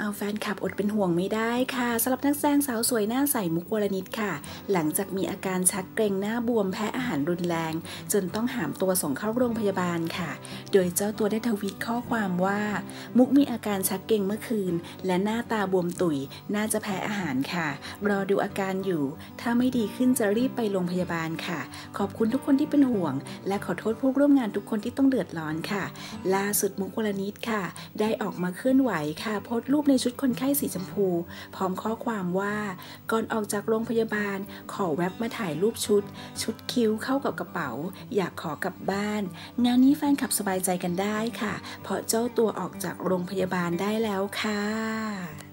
เอาแฟนคลับอดเป็นห่วงไม่ได้ค่ะสำหรับนักแสดงสาวสวยหน้าใสมุกวรนิดค่ะ หลังจากมีอาการชักเกรงหน้าบวมแพ้อาหารรุนแรง จนต้องหามตัวส่งเข้าโรงพยาบาลค่ะ โดยเจ้าตัวได้ทวีตข้อความว่า มุกมีอาการชักเกรงเมื่อคืน และหน้าตาบวมตุ๋ย น่าจะแพ้อาหารค่ะ รอดูอาการอยู่ ถ้าไม่ดีขึ้นจะรีบไปโรงพยาบาลค่ะ ขอบคุณทุกคนที่เป็นห่วง และขอโทษผู้ร่วมงานทุกคนที่ต้องเดือดร้อนค่ะ ล่าสุดมุกวรนิดค่ะ ได้ออกมาเคลื่อนไหวค่ะโพสต์รูปในชุดคนไข้สีชมพู พร้อมข้อความว่า ก่อนออกจากโรงพยาบาล ขอแวบมาถ่ายรูปชุด ชุดคิ้วเข้ากับกระเป๋า อยากขอกลับบ้าน งานนี้แฟนคลับสบายใจกันได้ค่ะ เพราะเจ้าตัวออกจากโรงพยาบาลได้แล้วค่ะ